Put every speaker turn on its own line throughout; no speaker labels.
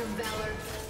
of valor.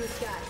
the sky.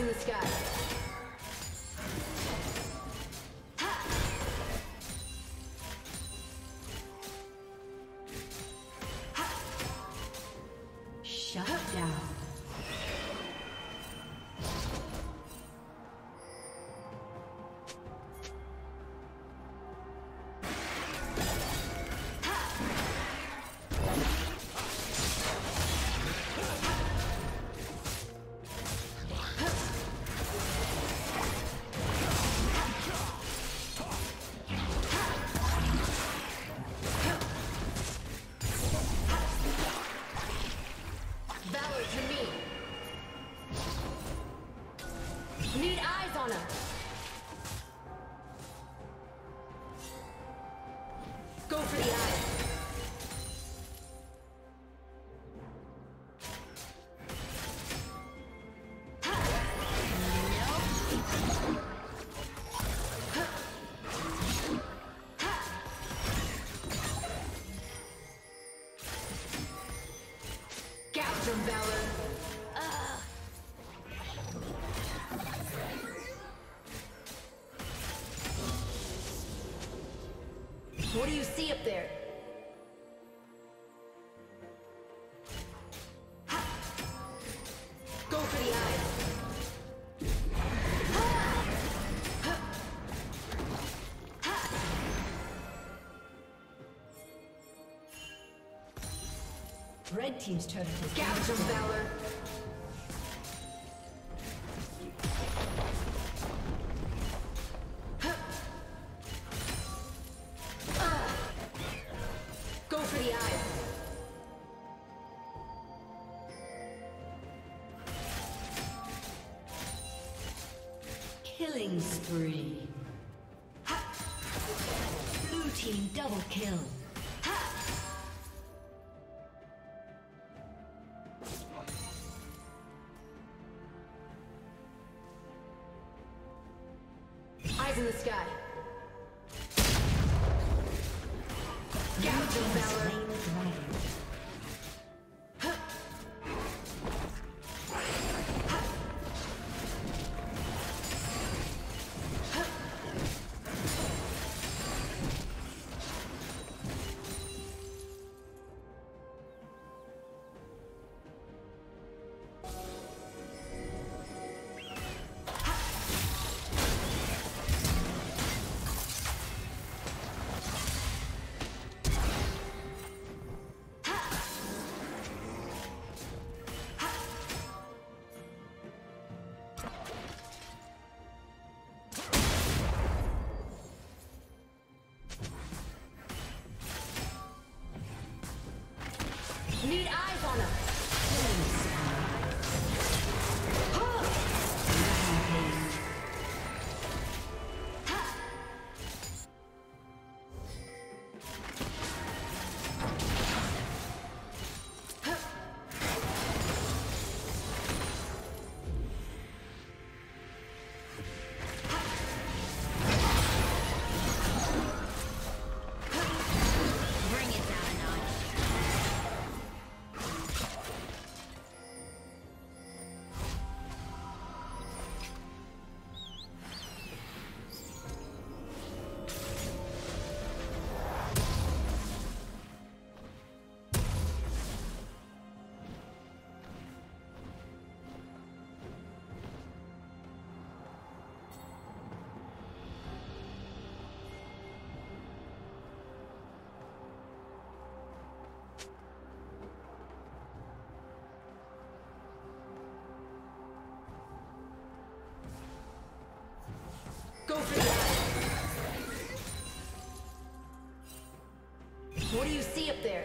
In the sky. See up there? Ha! Go for the eyes.
Red Team's turret has
Gouge
destroyed.
Valor.
Spree. Blue Team double kill.
Eyes in the sky. Go for eyes. What do you see up there?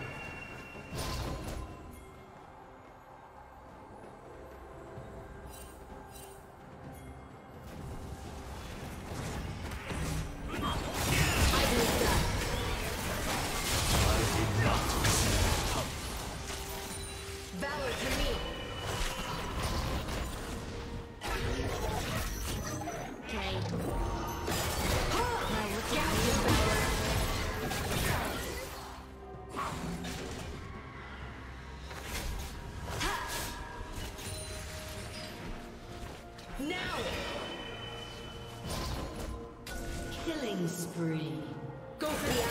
Now!
Killing spree.
Go for the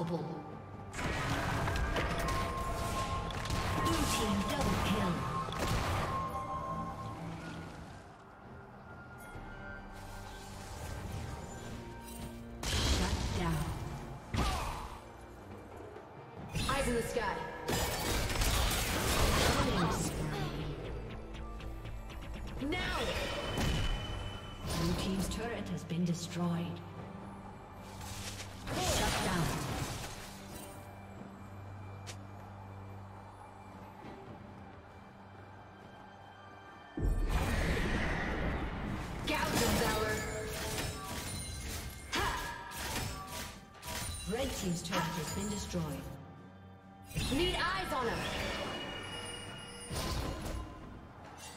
Unstoppable. Blue team double kill. Shut down.
Eyes in the sky. Now!
Blue team's turret has been destroyed. Red team's turret has been destroyed.
Need eyes on him.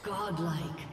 Godlike.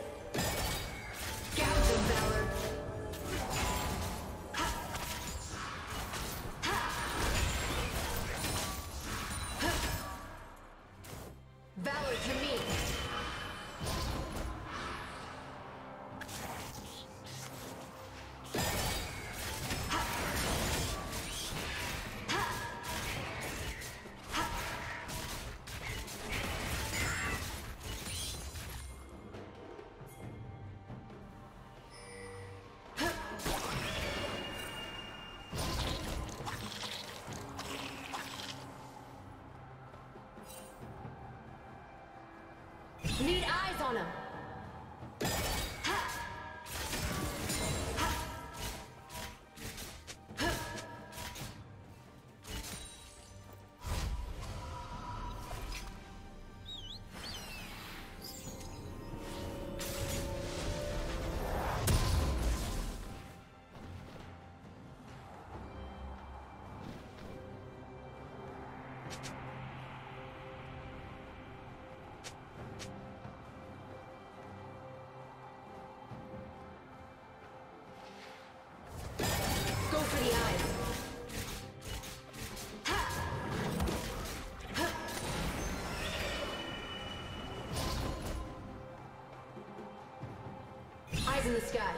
Eyes in the sky.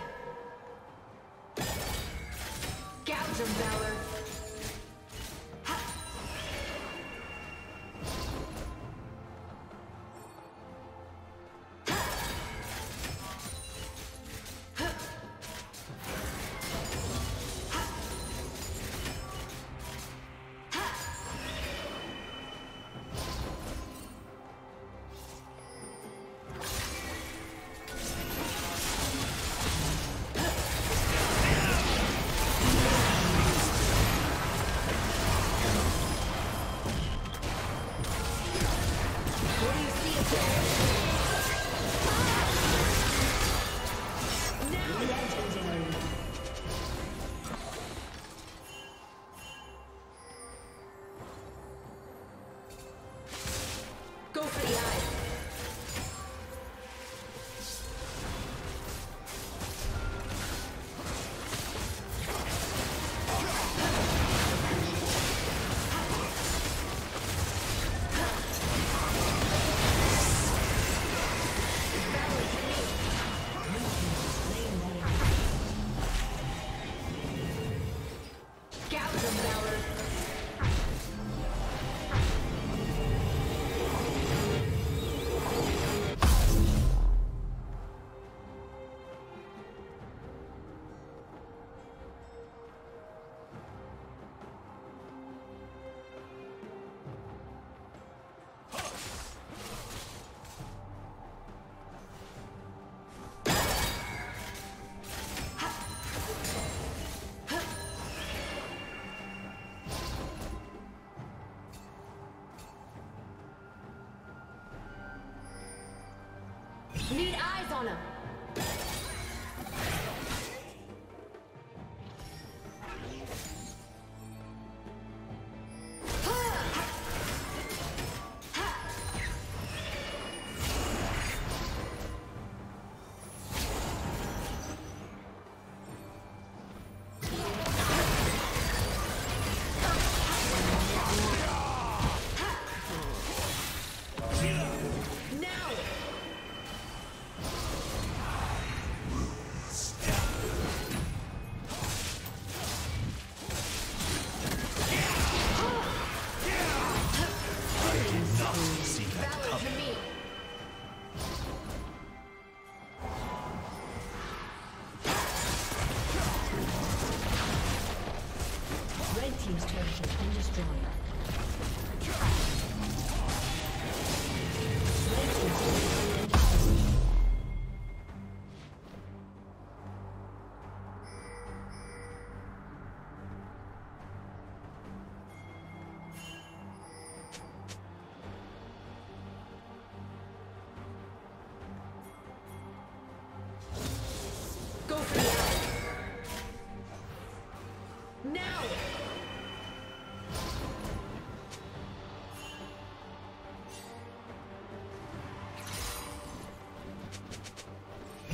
Gouge them, Valor. Tower